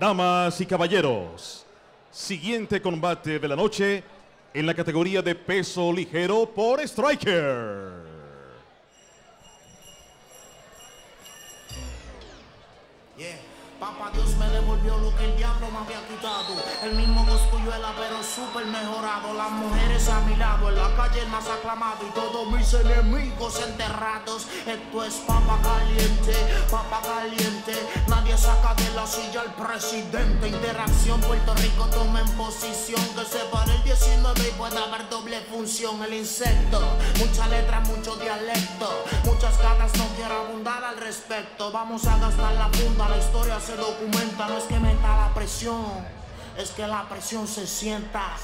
Damas y caballeros, siguiente combate de la noche en la categoría de peso ligero por Striker. Devolvió lo que el diablo me había quitado. El mismo Coscuyuela, pero súper mejorado. Las mujeres a mi lado, en la calle el más aclamado. Y todos mis enemigos enterrados. Esto es papa caliente, papa caliente. Nadie saca de la silla al presidente. Interacción, Puerto Rico toma en posición. Que se pare el 19 y pueda haber doble función. El insecto, mucha letra, mucho dialecto. Muchas ganas, no quiero abundar al respecto. Vamos a gastar la punta, la historia se documenta. No que meta la presión, es que la presión se sienta.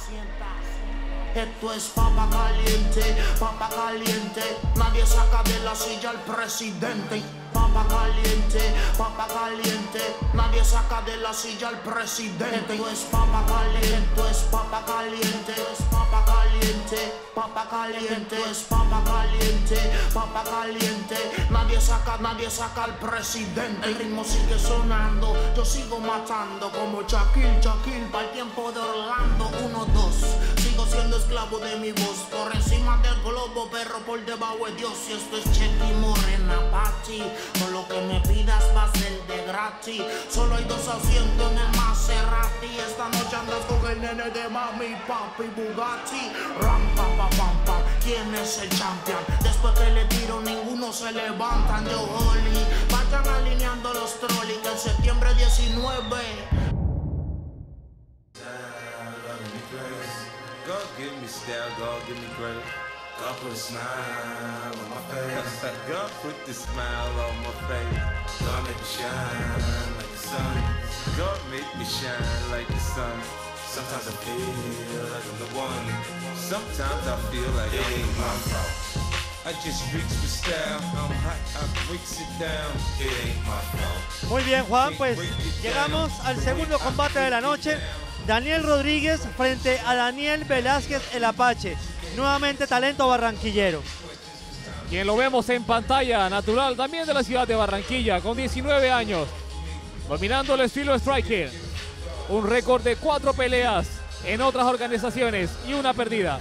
Esto es papa caliente, papa caliente. Nadie saca de la silla al presidente. Papa caliente, papa caliente. Nadie saca de la silla al presidente. Esto es papa caliente, esto es papa caliente, papa caliente, es papa caliente, papa caliente. Nadie saca, nadie saca al presidente. El ritmo sigue sonando, yo sigo matando como Shaquille, Shaquille, para el tiempo de Orlando, uno, dos. Sigo siendo esclavo de mi voz, por encima del globo, perro por debajo de Dios. Y esto es Chequi Morena, Pachi. No lo que me pidas va a ser de gratis. Solo hay dos asientos en el Maserati. Esta noche andas con el nene de mami, papi, Bugatti. Ram, pa, pa, pam, pam. ¿Quién es el champion? Después que le tiro, ninguno se levantan. Yo, Holly. Vayan alineando los trolling en septiembre 19. Give me style, go give me grace. God put a smile on my face. Go put the smile on my face. God make me shine like the sun. Go make me shine like the sun. Sometimes I feel like I'm the one. Sometimes I feel like It ain't my fault. I just reach for style. I'm hot, I breaks it down. It ain't my fault. Muy bien, Juan, pues llegamos al segundo combate de la noche. Daniel Rodríguez frente a Daniel Velázquez el Apache. Nuevamente talento barranquillero. Quien lo vemos en pantalla, natural también de la ciudad de Barranquilla, con 19 años, dominando el estilo striker. Un récord de cuatro peleas en otras organizaciones y una perdida.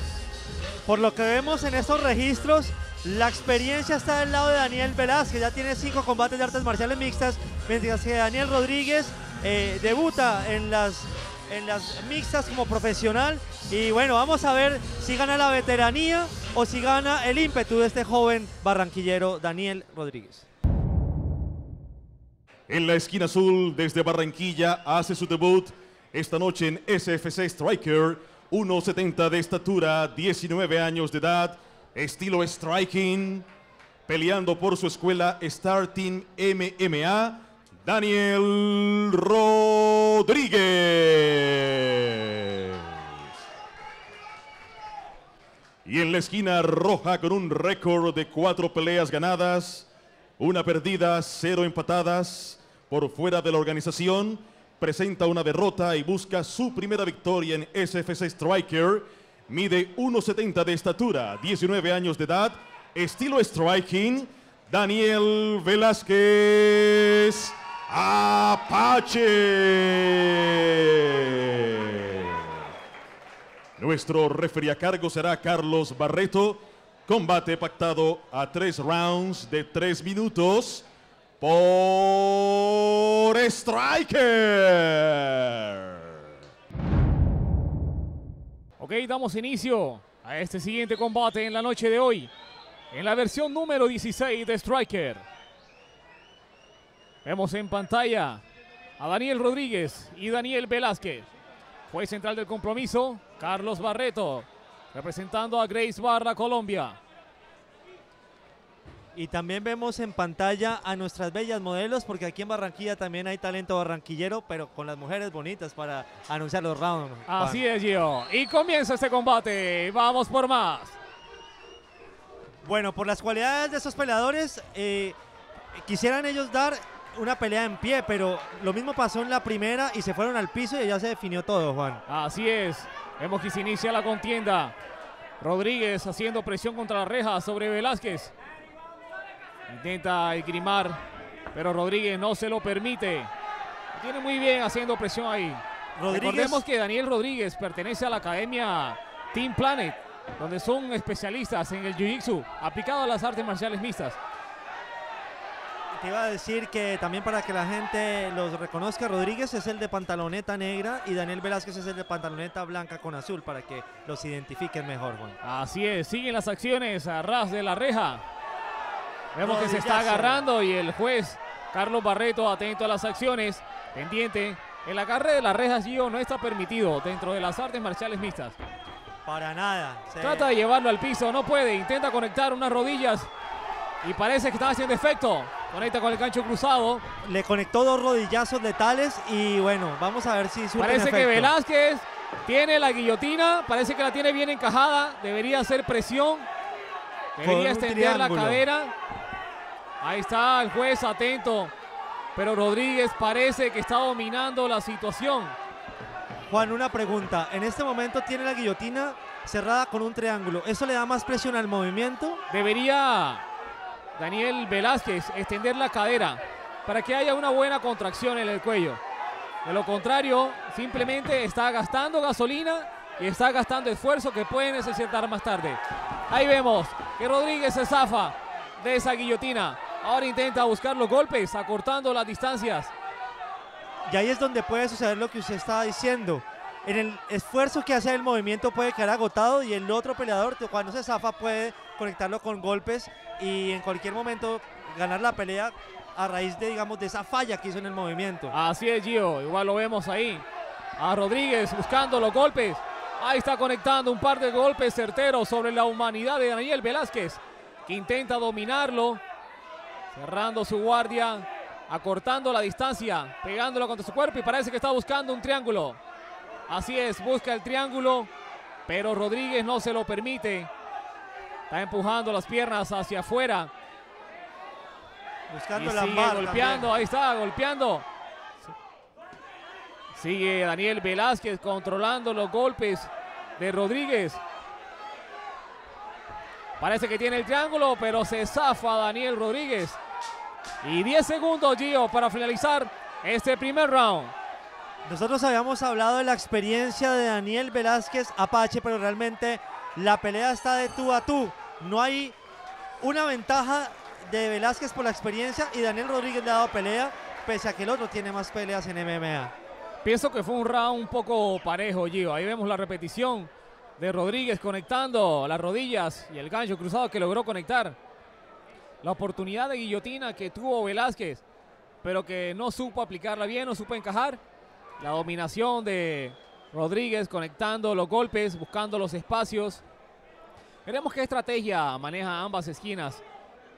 Por lo que vemos en estos registros, la experiencia está del lado de Daniel Velázquez. Ya tiene cinco combates de artes marciales mixtas, mientras que Daniel Rodríguez eh, debuta en las, en las mixtas como profesional. Y bueno, vamos a ver si gana la veteranía o si gana el ímpetu de este joven barranquillero Daniel Rodríguez. En la esquina azul, desde Barranquilla, hace su debut esta noche en SFC Striker. 1.70 de estatura, 19 años de edad, estilo striking, peleando por su escuela Star Team MMA, Daniel Rodríguez. Y en la esquina roja con un récord de cuatro peleas ganadas, una perdida, cero empatadas por fuera de la organización, presenta una derrota y busca su primera victoria en SFC Striker. Mide 1.70 de estatura, 19 años de edad, estilo striking, Daniel Velázquez Apache. Nuestro referee a cargo será Carlos Barreto. Combate pactado a tres rounds de tres minutos por Striker. Ok, damos inicio a este siguiente combate en la noche de hoy, en la versión número 16 de Striker. Vemos en pantalla a Daniel Rodríguez y Daniel Velázquez. Juez central del compromiso, Carlos Barreto, representando a Grace Barra, Colombia. Y también vemos en pantalla a nuestras bellas modelos, porque aquí en Barranquilla también hay talento barranquillero, pero con las mujeres bonitas para anunciar los rounds. Así es, Gio. Y comienza este combate. Vamos por más. Bueno, por las cualidades de estos peleadores, eh, quisieran ellos dar una pelea en pie, pero lo mismo pasó en la primera y se fueron al piso y ya se definió todo, Juan. Así es. Vemos que se inicia la contienda. Rodríguez haciendo presión contra la reja sobre Velázquez. Intenta esgrimar, pero Rodríguez no se lo permite. Tiene muy bien haciendo presión ahí. Rodríguez, Recordemos que Daniel Rodríguez pertenece a la academia Team Planet, donde son especialistas en el Jiu-Jitsu, aplicado a las artes marciales mixtas. Te iba a decir que también para que la gente los reconozca, Rodríguez es el de pantaloneta negra y Daniel Velázquez es el de pantaloneta blanca con azul para que los identifiquen mejor, Juan. Así es, siguen las acciones a ras de la reja. Vemos que se está agarrando y el juez Carlos Barreto atento a las acciones, pendiente. El agarre de las rejas, Gio, no está permitido dentro de las artes marciales mixtas. Para nada. se- Trata de llevarlo al piso, no puede. Intenta conectar unas rodillas y parece que está haciendo efecto. Conecta con el gancho cruzado. Le conectó dos rodillazos letales y bueno, vamos a ver si surten Parece que. Velázquez tiene la guillotina, parece que la tiene bien encajada. Debería hacer presión. Debería extender la cadera. Ahí está el juez atento. Pero Rodríguez parece que está dominando la situación. Juan, una pregunta. En este momento tiene la guillotina cerrada con un triángulo. ¿Eso le da más presión al movimiento? Debería Daniel Velázquez extender la cadera para que haya una buena contracción en el cuello. De lo contrario, simplemente está gastando gasolina y está gastando esfuerzo que puede necesitar más tarde. Ahí vemos que Rodríguez se zafa de esa guillotina. Ahora intenta buscar los golpes, acortando las distancias. Y ahí es donde puede suceder lo que usted estaba diciendo. En el esfuerzo que hace el movimiento puede quedar agotado y el otro peleador cuando se zafa puede conectarlo con golpes y en cualquier momento ganar la pelea a raíz de digamos de esa falla que hizo en el movimiento. Así es, Gio. Igual lo vemos ahí. A Rodríguez buscando los golpes. Ahí está conectando un par de golpes certeros sobre la humanidad de Daniel Velázquez, que intenta dominarlo, cerrando su guardia, acortando la distancia, pegándolo contra su cuerpo y parece que está buscando un triángulo. Así es, busca el triángulo, pero Rodríguez no se lo permite. Está empujando las piernas hacia afuera. Buscando Y el sigue golpeando, también. ahí está, golpeando. Sigue Daniel Velázquez controlando los golpes de Rodríguez. Parece que tiene el triángulo, pero se zafa Daniel Rodríguez. Y 10 segundos, Gio, para finalizar este primer round. Nosotros habíamos hablado de la experiencia de Daniel Velázquez Apache, pero realmente la pelea está de tú a tú. No hay una ventaja de Velázquez por la experiencia y Daniel Rodríguez le ha dado pelea, pese a que el otro tiene más peleas en MMA. Pienso que fue un round un poco parejo, Gio. Ahí vemos la repetición de Rodríguez conectando las rodillas y el gancho cruzado que logró conectar. La oportunidad de guillotina que tuvo Velázquez, pero que no supo aplicarla bien, no supo encajar. La dominación de Rodríguez conectando los golpes, buscando los espacios. Veremos qué estrategia maneja ambas esquinas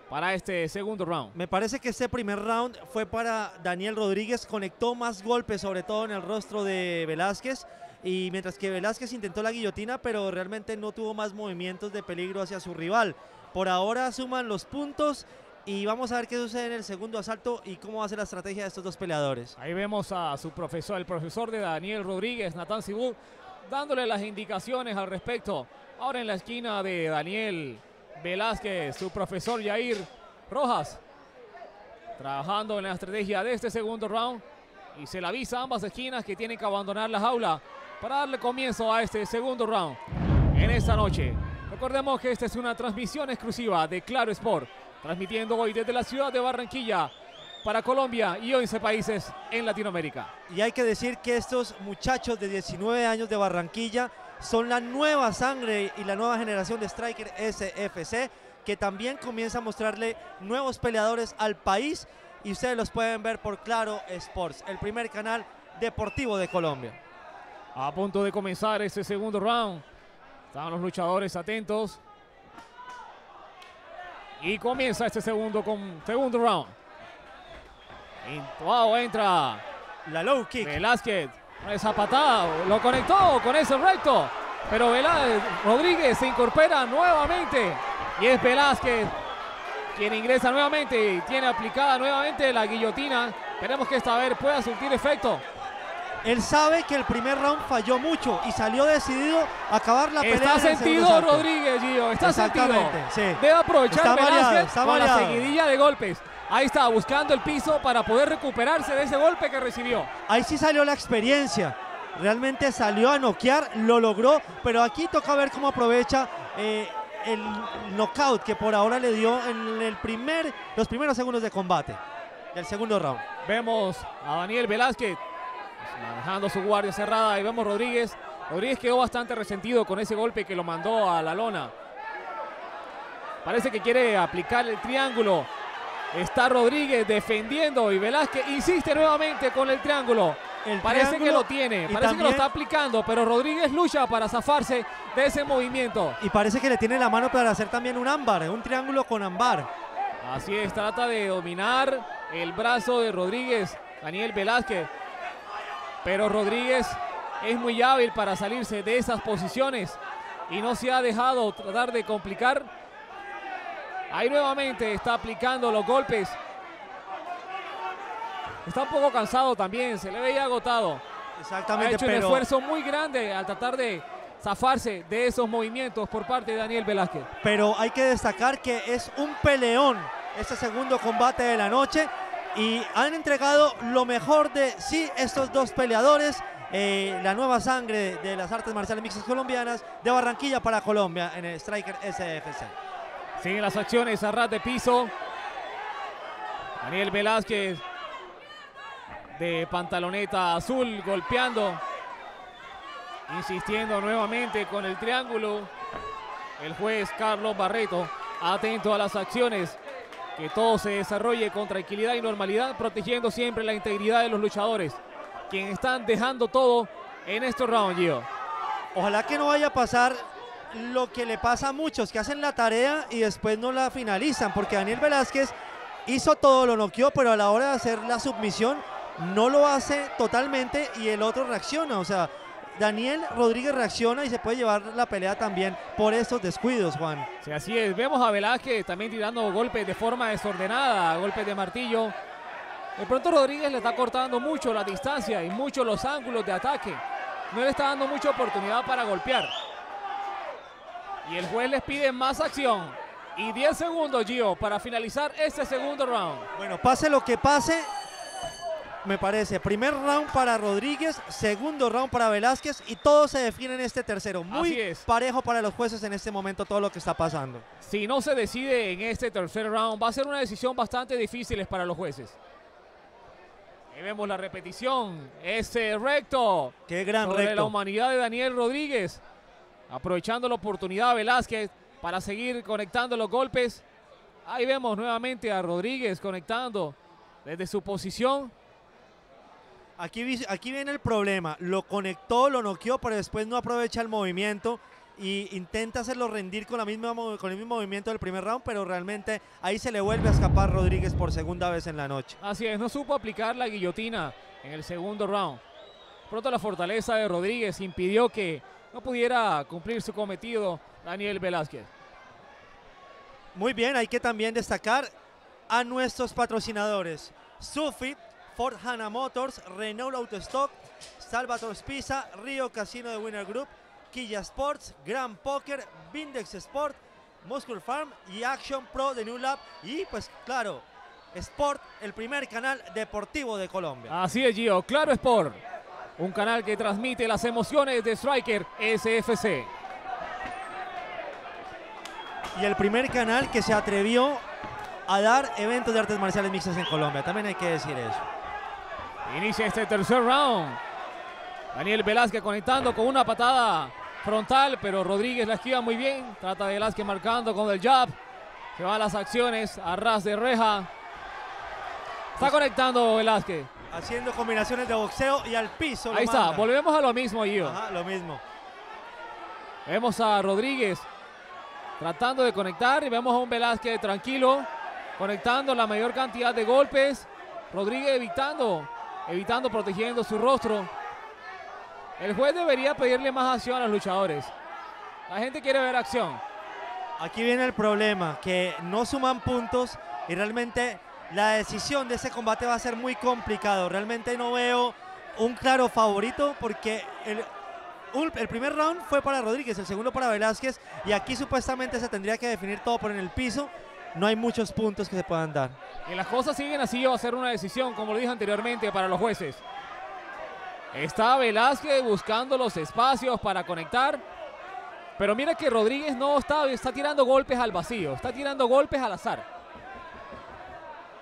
para este segundo round. Me parece que este primer round fue para Daniel Rodríguez, conectó más golpes, sobre todo en el rostro de Velázquez. Y mientras que Velázquez intentó la guillotina, pero realmente no tuvo más movimientos de peligro hacia su rival. Por ahora suman los puntos y vamos a ver qué sucede en el segundo asalto y cómo va a ser la estrategia de estos dos peleadores. Ahí vemos a su profesor, el profesor de Daniel Rodríguez, Natán Sibú, dándole las indicaciones al respecto. Ahora en la esquina de Daniel Velázquez, su profesor Yair Rojas, trabajando en la estrategia de este segundo round. Y se le avisa a ambas esquinas que tienen que abandonar la jaula para darle comienzo a este segundo round en esta noche. Recordemos que esta es una transmisión exclusiva de Claro Sport, transmitiendo hoy desde la ciudad de Barranquilla para Colombia y 11 países en Latinoamérica. Y hay que decir que estos muchachos de 19 años de Barranquilla son la nueva sangre y la nueva generación de Striker SFC que también comienza a mostrarle nuevos peleadores al país y ustedes los pueden ver por Claro Sports, el primer canal deportivo de Colombia. A punto de comenzar este segundo round. Están los luchadores atentos. Y comienza este segundo, con, segundo round. Wow, entra La low kick. Velázquez. Con esa patada. Lo conectó con ese recto. Pero Velázquez, Rodríguez se incorpora nuevamente. Y es Velázquez quien ingresa nuevamente y tiene aplicada nuevamente la guillotina. Esperemos que esta vez pueda surtir efecto. Él sabe que el primer round falló mucho y salió decidido a acabar la pelea. Está sentido. Rodríguez, Gio. Está sentido. Sí. Debe aprovechar Está mareado, Velázquez está con la seguidilla de golpes. Ahí está, buscando el piso para poder recuperarse de ese golpe que recibió. Ahí sí salió la experiencia. Realmente salió a noquear, lo logró, pero aquí toca ver cómo aprovecha eh, el knockout que por ahora le dio en el primer, los primeros segundos de combate del segundo round. Vemos a Daniel Velázquez manejando su guardia cerrada y vemos Rodríguez. Rodríguez quedó bastante resentido con ese golpe que lo mandó a la lona. Parece que quiere aplicar el triángulo. Está Rodríguez defendiendo y Velázquez insiste nuevamente con el triángulo. El Parece que lo tiene, parece que lo está aplicando, pero Rodríguez lucha para zafarse de ese movimiento. Y parece que le tiene la mano para hacer también un ámbar, un triángulo con ámbar. Así es, trata de dominar el brazo de Rodríguez, Daniel Velázquez. Pero Rodríguez es muy hábil para salirse de esas posiciones y no se ha dejado tratar de complicar. Ahí nuevamente está aplicando los golpes. Está un poco cansado también, se le veía agotado. Ha Exactamente, hecho un esfuerzo muy grande al tratar de zafarse de esos movimientos por parte de Daniel Velázquez. pero hay que destacar que es un peleón este segundo combate de la noche y han entregado lo mejor de sí estos dos peleadores, eh, la nueva sangre de las artes marciales mixtas colombianas de Barranquilla para Colombia en el Striker SFC. Siguen las acciones a ras de piso. Daniel Velázquez de pantaloneta azul golpeando. Insistiendo nuevamente con el triángulo. El juez Carlos Barreto atento a las acciones. Que todo se desarrolle con tranquilidad y normalidad, protegiendo siempre la integridad de los luchadores. Quienes están dejando todo en estos rounds, Gio. Ojalá que no vaya a pasar lo que le pasa a muchos que hacen la tarea y después no la finalizan, porque Daniel Velázquez hizo todo, lo noqueó, pero a la hora de hacer la submisión no lo hace totalmente y el otro reacciona. O sea, Daniel Rodríguez reacciona y se puede llevar la pelea también por estos descuidos, Juan. Sí, así es. Vemos a Velázquez también tirando golpes de forma desordenada, golpes de martillo. De pronto Rodríguez le está cortando mucho la distancia y mucho los ángulos de ataque. No le está dando mucha oportunidad para golpear. Y el juez les pide más acción. Y 10 segundos, Gio, para finalizar este segundo round. Bueno, pase lo que pase, me parece. Primer round para Rodríguez, segundo round para Velázquez y todo se define en este tercero. Muy Así es. parejo para los jueces en este momento todo lo que está pasando. Si no se decide en este tercer round, va a ser una decisión bastante difícil para los jueces. Ahí vemos la repetición. Ese recto. Qué gran sobre la recto. humanidad de Daniel Rodríguez. Aprovechando la oportunidad Velázquez para seguir conectando los golpes. Ahí vemos nuevamente a Rodríguez conectando desde su posición. Aquí, vi- aquí viene el problema. Lo conectó, lo noqueó, pero después no aprovecha el movimiento y intenta hacerlo rendir con, la misma, mo- con el mismo movimiento del primer round, pero realmente ahí se le vuelve a escapar Rodríguez por segunda vez en la noche. Así es, no supo aplicar la guillotina en el segundo round. Pronto la fortaleza de Rodríguez impidió que no pudiera cumplir su cometido Daniel Velázquez. Muy bien, hay que también destacar a nuestros patrocinadores. Sufi, Ford Hanna Motors, Renault Autostock, Salvatore Spiza, Río Casino de Winner Group, Quilla Sports, Grand Poker, Vindex Sport, Muscle Farm y Action Pro de New Lab. Y pues claro, Sport, el primer canal deportivo de Colombia. Así es, Gio. Claro Sport. Un canal que transmite las emociones de Striker SFC. Y el primer canal que se atrevió a dar eventos de artes marciales mixtas en Colombia. También hay que decir eso. Inicia este tercer round. Daniel Velázquez conectando con una patada frontal, pero Rodríguez la esquiva muy bien. Trata de Velázquez marcando con el jab. Se van las acciones a ras de reja. Está conectando Velázquez. Haciendo combinaciones de boxeo y al piso. Ahí está, manda. volvemos a lo mismo, Gio. Ajá, lo mismo. Vemos a Rodríguez tratando de conectar y vemos a un Velázquez tranquilo, conectando la mayor cantidad de golpes. Rodríguez evitando, evitando, protegiendo su rostro. El juez debería pedirle más acción a los luchadores. La gente quiere ver acción. Aquí viene el problema, que no suman puntos y realmente la decisión de ese combate va a ser muy complicado. Realmente no veo un claro favorito porque el, el primer round fue para Rodríguez, el segundo para Velázquez y aquí supuestamente se tendría que definir todo por en el piso. No hay muchos puntos que se puedan dar. Y las cosas siguen así, va a ser una decisión, como lo dije anteriormente, para los jueces. Está Velázquez buscando los espacios para conectar. Pero mira que Rodríguez no está, está tirando golpes al vacío, está tirando golpes al azar.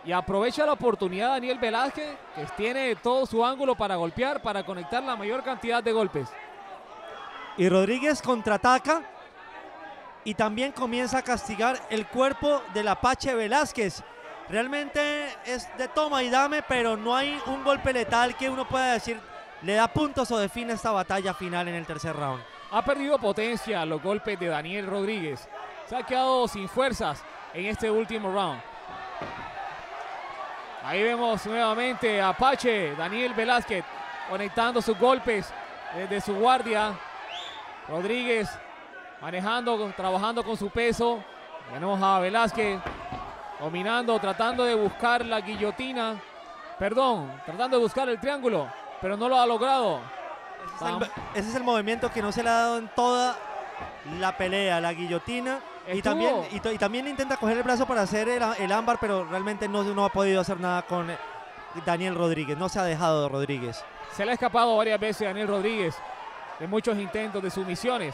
Y aprovecha la oportunidad Daniel Velázquez, que tiene todo su ángulo para golpear, para conectar la mayor cantidad de golpes. Y Rodríguez contraataca y también comienza a castigar el cuerpo del Apache Velázquez. Realmente es de toma y dame, pero no hay un golpe letal que uno pueda decir le da puntos o define esta batalla final en el tercer round. Ha perdido potencia los golpes de Daniel Rodríguez. Se ha quedado sin fuerzas en este último round. Ahí vemos nuevamente a Apache, Daniel Velázquez, conectando sus golpes desde su guardia. Rodríguez manejando, trabajando con su peso. Tenemos a Velázquez dominando, tratando de buscar la guillotina. Perdón, tratando de buscar el triángulo, pero no lo ha logrado. Ese es, el, ese es el movimiento que no se le ha dado en toda la pelea, la guillotina. Y también, y, también intenta coger el brazo para hacer el, el ámbar, pero realmente no, no ha podido hacer nada con eh, Daniel Rodríguez. No se ha dejado de Rodríguez. Se le ha escapado varias veces a Daniel Rodríguez de muchos intentos de sumisiones.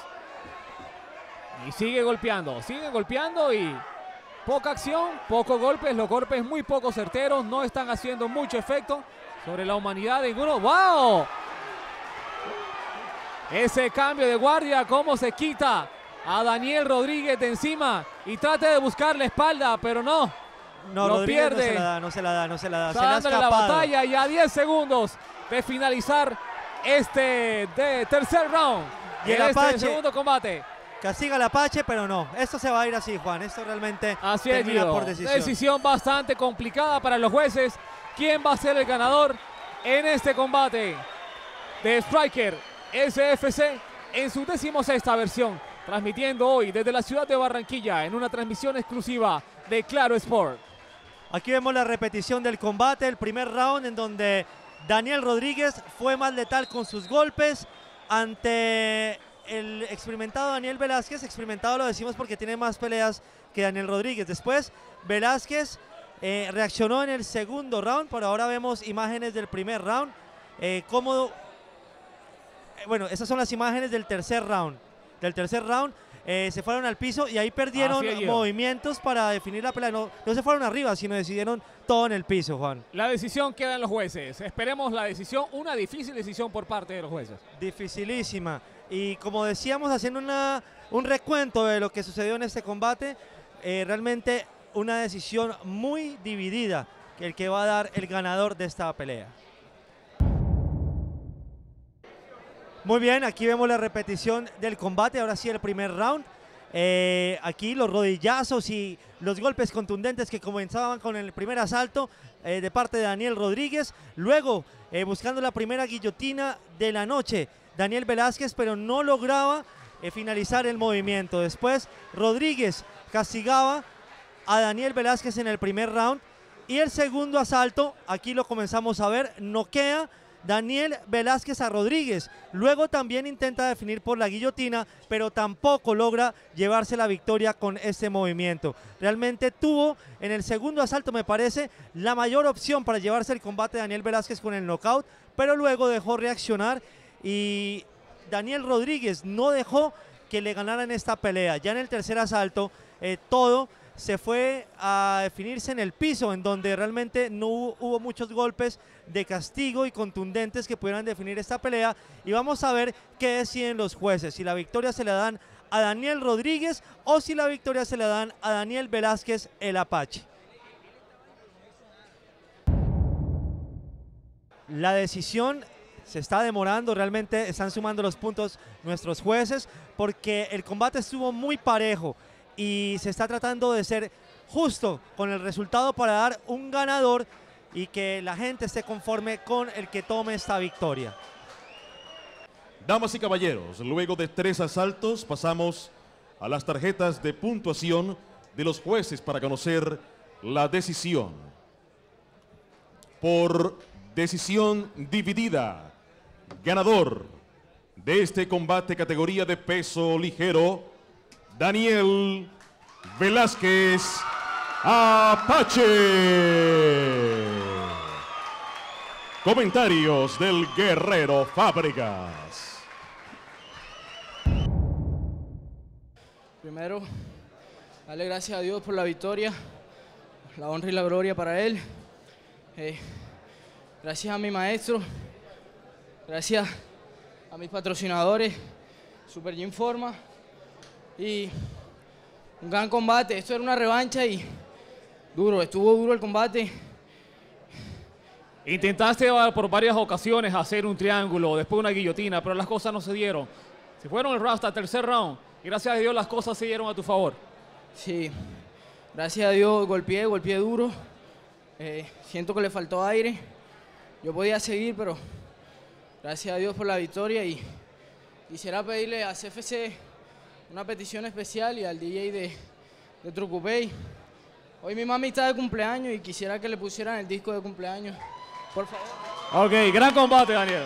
Y sigue golpeando, sigue golpeando y poca acción, pocos golpes, los golpes muy poco certeros, no están haciendo mucho efecto sobre la humanidad de ninguno. ¡Wow! Ese cambio de guardia, cómo se quita a Daniel Rodríguez de encima y trata de buscar la espalda, pero no. No, Lo Rodríguez no pierde. se la da, no se la da, no se la da. Se Está dándole la batalla y a 10 segundos de finalizar este de tercer round. Y el este Apache- segundo combate. Castiga al Apache, pero no. Esto se va a ir así, Juan. Esto realmente Así es, termina por decisión. Decisión bastante complicada para los jueces. ¿Quién va a ser el ganador en este combate? De Striker SFC en su decimosexta versión. Transmitiendo hoy desde la ciudad de Barranquilla en una transmisión exclusiva de Claro Sport. Aquí vemos la repetición del combate, el primer round en donde Daniel Rodríguez fue más letal con sus golpes ante el experimentado Daniel Velázquez. Experimentado lo decimos porque tiene más peleas que Daniel Rodríguez. Después Velázquez eh, reaccionó en el segundo round, por ahora vemos imágenes del primer round. eh, cómo eh, bueno, esas son las imágenes del tercer round. Del tercer round eh, se fueron al piso y ahí perdieron Guido. movimientos para definir la pelea. No, no se fueron arriba, sino decidieron todo en el piso, Juan. La decisión queda en los jueces. Esperemos la decisión, una difícil decisión por parte de los jueces. Dificilísima. Y como decíamos, haciendo una, un recuento de lo que sucedió en este combate, eh, realmente una decisión muy dividida, que el que va a dar el ganador de esta pelea. Muy bien, aquí vemos la repetición del combate, ahora sí el primer round. Eh, aquí los rodillazos y los golpes contundentes que comenzaban con el primer asalto eh, de parte de Daniel Rodríguez. Luego, buscando la primera guillotina de la noche, Daniel Velázquez, pero no lograba eh, finalizar el movimiento. Después, Rodríguez castigaba a Daniel Velázquez en el primer round. Y el segundo asalto, aquí lo comenzamos a ver, noquea Daniel Velázquez a Rodríguez. Luego también intenta definir por la guillotina, pero tampoco logra llevarse la victoria con este movimiento. Realmente tuvo en el segundo asalto, me parece, la mayor opción para llevarse el combate Daniel Velázquez con el knockout, pero luego dejó reaccionar y Daniel Rodríguez no dejó que le ganaran esta pelea. Ya en el tercer asalto, eh, todo se fue a definirse en el piso, en donde realmente no hubo, hubo muchos golpes de castigo y contundentes que pudieran definir esta pelea. Y vamos a ver qué deciden los jueces, si la victoria se la dan a Daniel Rodríguez o si la victoria se la dan a Daniel Velázquez, el Apache. La decisión se está demorando, realmente están sumando los puntos nuestros jueces porque el combate estuvo muy parejo y se está tratando de ser justo con el resultado para dar un ganador y que la gente esté conforme con el que tome esta victoria. Damas y caballeros, luego de tres asaltos pasamos a las tarjetas de puntuación de los jueces para conocer la decisión. Por decisión dividida, ganador de este combate categoría de peso ligero, Daniel Velázquez Apache. Comentarios del Guerrero Fábricas. Primero, darle gracias a Dios por la victoria, la honra y la gloria para Él. Eh, gracias a mi maestro, gracias a mis patrocinadores, Super Gym Forma y un gran combate. Esto era una revancha y duro, estuvo duro el combate. Intentaste por varias ocasiones hacer un triángulo, después una guillotina, pero las cosas no se dieron. Se fueron el round hasta el tercer round y gracias a Dios las cosas se dieron a tu favor. Sí, gracias a Dios golpeé, golpeé duro. Eh, siento que le faltó aire. Yo podía seguir, pero gracias a Dios por la victoria y quisiera pedirle a CFC una petición especial y al DJ de, de. Hoy mi mami está de cumpleaños y quisiera que le pusieran el disco de cumpleaños. Por favor. Ok, gran combate, Daniel.